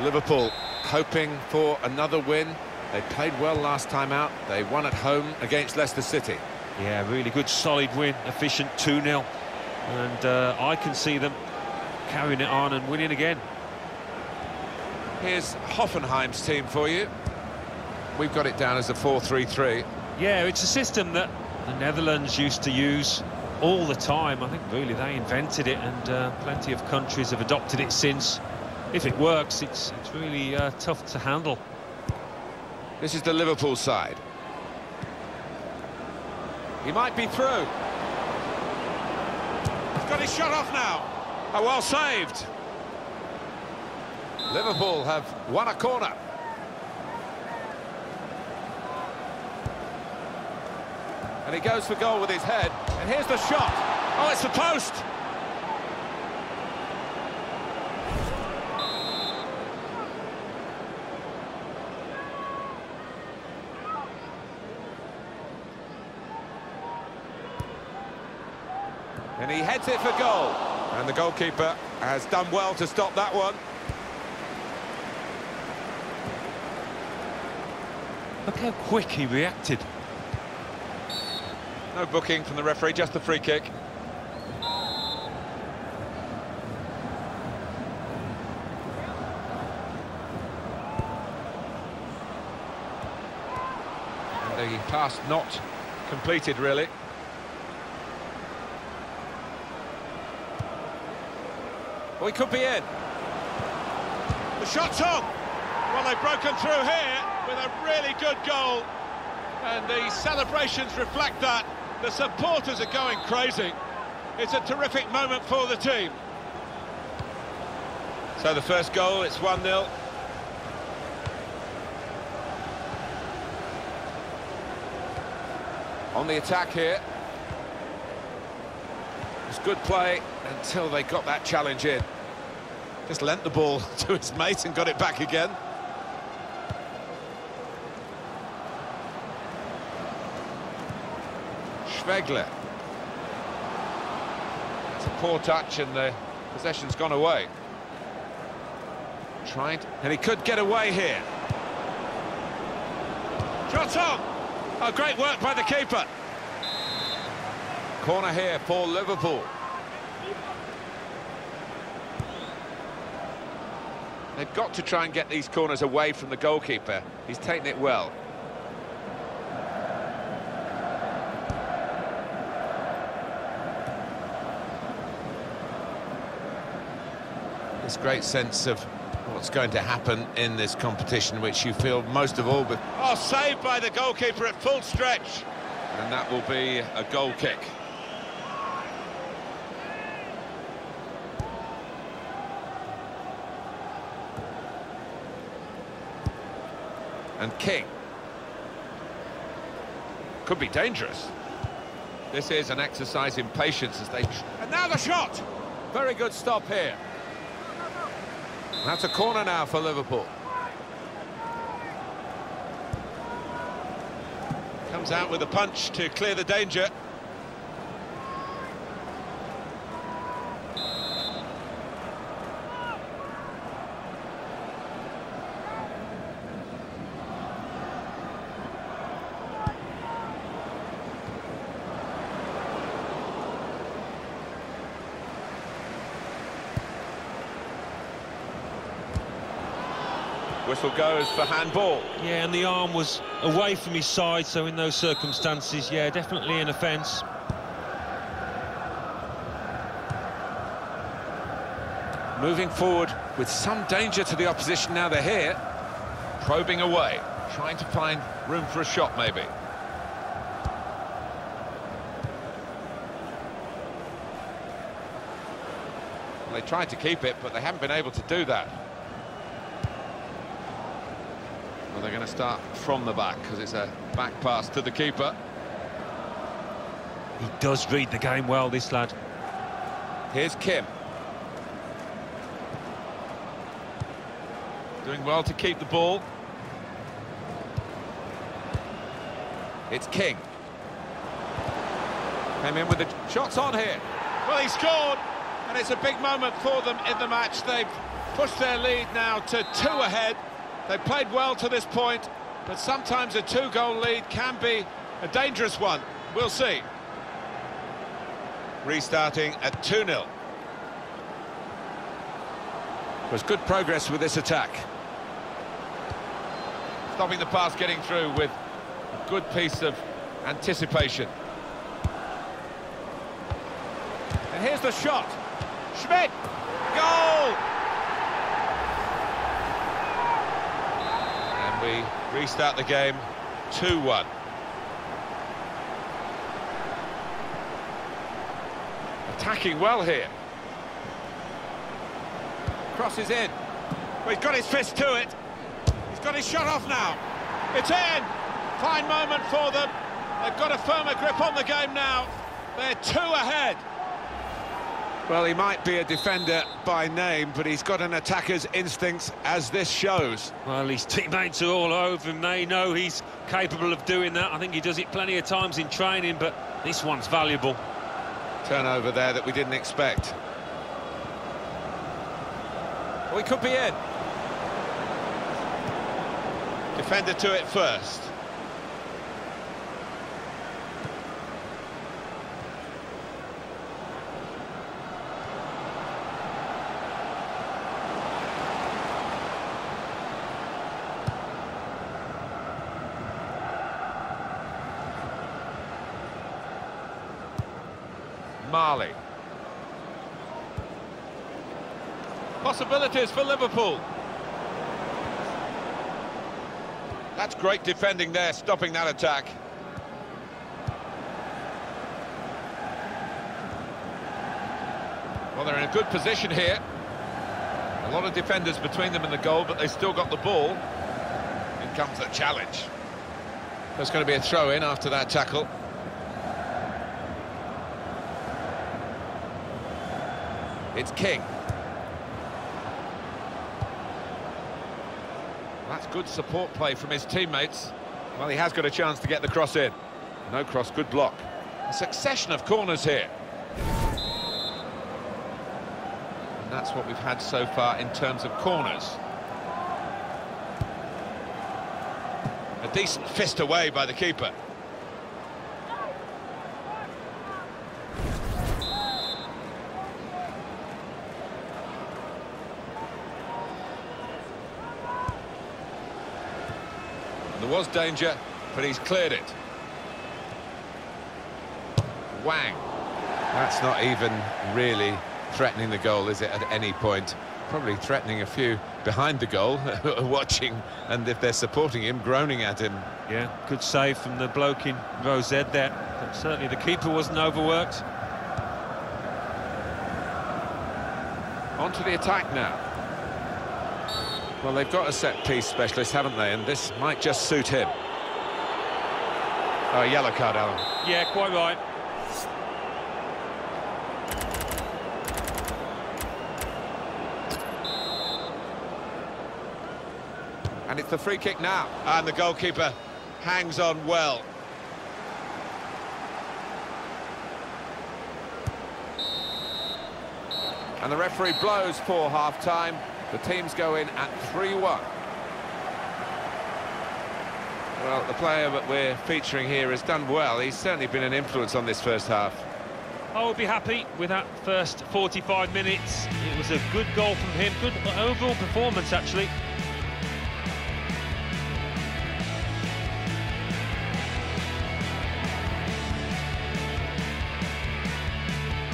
Liverpool hoping for another win. They played well last time out. They won at home against Leicester City. Yeah, really good, solid win, efficient 2-0. And uh, I can see them carrying it on and winning again. Here's Hoffenheim's team for you. We've got it down as a 4-3-3. Yeah, it's a system that the Netherlands used to use all the time. I think really they invented it and uh, plenty of countries have adopted it since. If it works, it's, it's really uh, tough to handle. This is the Liverpool side. He might be through. He's got his shot off now. Oh, well saved. Liverpool have won a corner. And he goes for goal with his head. And here's the shot. Oh, it's the post. And he heads it for goal. And the goalkeeper has done well to stop that one. Look how quick he reacted. No booking from the referee, just the free kick. The pass not completed, really. Well, could be in. The shot's on. Well, they've broken through here with a really good goal. And the celebrations reflect that. The supporters are going crazy. It's a terrific moment for the team. So the first goal, it's 1-0. On the attack here. It's good play until they got that challenge in. Just lent the ball to his mate and got it back again. Schwegler. It's a poor touch and the possession's gone away. Tried, and he could get away here. Shot on! Oh, great work by the keeper. Corner here for Liverpool. They've got to try and get these corners away from the goalkeeper. He's taken it well. This great sense of what's going to happen in this competition, which you feel most of all... But oh, saved by the goalkeeper at full stretch. And that will be a goal kick. and King. Could be dangerous. This is an exercise in patience as they... And now the shot! Very good stop here. That's a corner now for Liverpool. Comes out with a punch to clear the danger. Whistle goes for handball. Yeah, and the arm was away from his side, so in those circumstances, yeah, definitely an offence. Moving forward with some danger to the opposition now they're here. Probing away, trying to find room for a shot maybe. Well, they tried to keep it, but they haven't been able to do that. Well, they're going to start from the back because it's a back pass to the keeper. He does read the game well, this lad. Here's Kim. Doing well to keep the ball. It's King. Came in with the shots on here. Well, he scored, and it's a big moment for them in the match. They've pushed their lead now to two ahead. They've played well to this point, but sometimes a two-goal lead can be a dangerous one. We'll see. Restarting at 2-0. Was good progress with this attack. Stopping the pass getting through with a good piece of anticipation. And here's the shot. Schmidt! Goal! We restart the game 2-1. Attacking well here. Crosses in. Well, he's got his fist to it. He's got his shot off now. It's in. Fine moment for them. They've got a firmer grip on the game now. They're two ahead. Well, he might be a defender by name, but he's got an attacker's instincts, as this shows. Well, his teammates are all over him. They know he's capable of doing that. I think he does it plenty of times in training, but this one's valuable. Turnover there that we didn't expect. We could be in. Defender to it first. Marley. Possibilities for Liverpool. That's great defending there, stopping that attack. Well, they're in a good position here. A lot of defenders between them and the goal, but they've still got the ball. In comes the challenge. There's going to be a throw-in after that tackle. It's King. That's good support play from his teammates. Well, he has got a chance to get the cross in. No cross, good block. A succession of corners here. And that's what we've had so far in terms of corners. A decent fist away by the keeper. There was danger, but he's cleared it. Wang. That's not even really threatening the goal, is it, at any point? Probably threatening a few behind the goal, watching, and if they're supporting him, groaning at him. Yeah, good save from the bloke in row Z there. But certainly the keeper wasn't overworked. On to the attack now. Well, they've got a set-piece specialist, haven't they? And this might just suit him. Oh, yellow card, Alan. Yeah, quite right. And it's the free kick now. And the goalkeeper hangs on well. And the referee blows for half-time. The teams go in at 3-1. Well, the player that we're featuring here has done well. He's certainly been an influence on this first half. I would be happy with that first 45 minutes. It was a good goal from him, good overall performance, actually.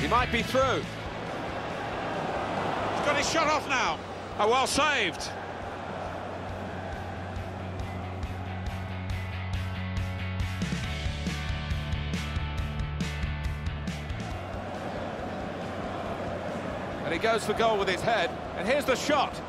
He might be through. He's got his shot off now. Oh, well saved. And he goes for goal with his head. And here's the shot.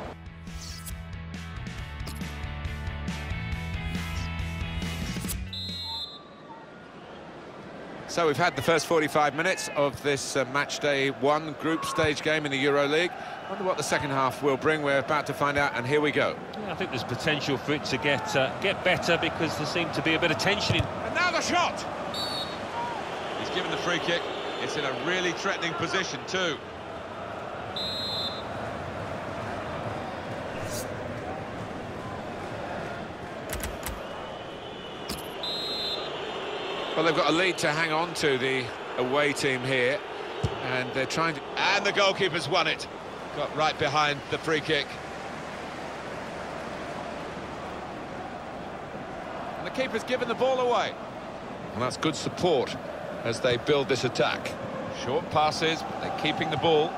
So we've had the first 45 minutes of this uh, match day one group stage game in the Euro League. Wonder what the second half will bring. We're about to find out, and here we go. Yeah, I think there's potential for it to get uh, get better because there seemed to be a bit of tension in. And now the shot. He's given the free kick. It's in a really threatening position too. Well, they've got a lead to hang on to, the away team here. And they're trying to... And the goalkeeper's won it. Got right behind the free kick. And the keeper's given the ball away. And that's good support as they build this attack. Short passes, but they're keeping the ball.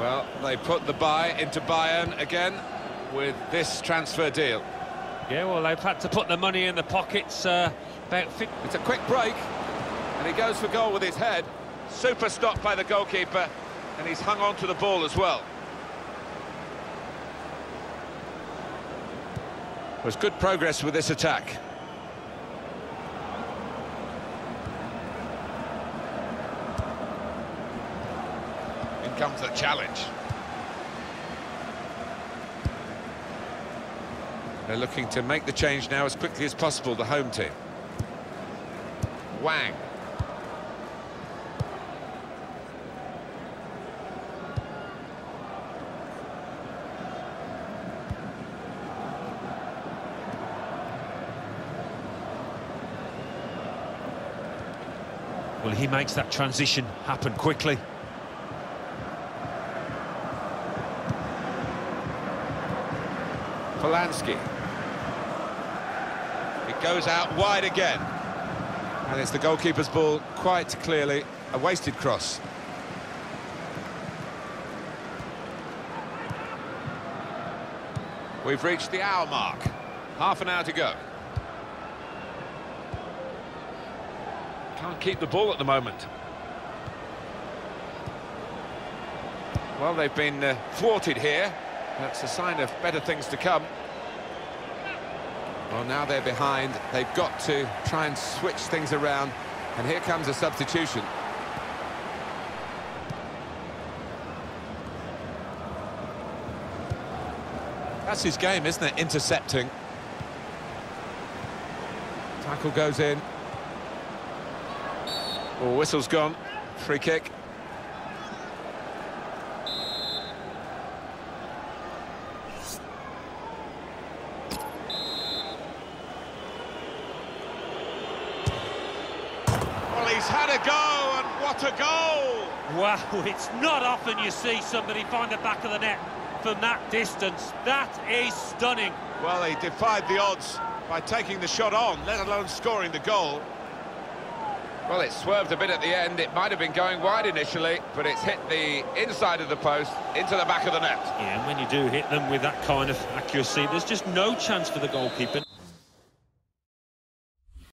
Well, they put the buy into Bayern again with this transfer deal. Yeah, well, they've had to put the money in the pockets. Uh, about it's a quick break, and he goes for goal with his head. Super stop by the goalkeeper, and he's hung on to the ball as well. There's good progress with this attack. In comes the challenge. They're looking to make the change now as quickly as possible, the home team. Wang. Well, he makes that transition happen quickly. Polanski. It goes out wide again. And it's the goalkeeper's ball quite clearly a wasted cross. We've reached the hour mark. Half an hour to go. Can't keep the ball at the moment. Well, they've been uh, thwarted here. That's a sign of better things to come. Well, now they're behind. They've got to try and switch things around. And here comes a substitution. That's his game, isn't it? Intercepting. Tackle goes in. Oh, whistle's gone. Free kick. Well, he's had a go, and what a goal! Wow, it's not often you see somebody find the back of the net from that distance. That is stunning. Well, he defied the odds by taking the shot on, let alone scoring the goal. Well, it swerved a bit at the end. It might have been going wide initially, but it's hit the inside of the post into the back of the net. Yeah, and when you do hit them with that kind of accuracy, there's just no chance for the goalkeeper.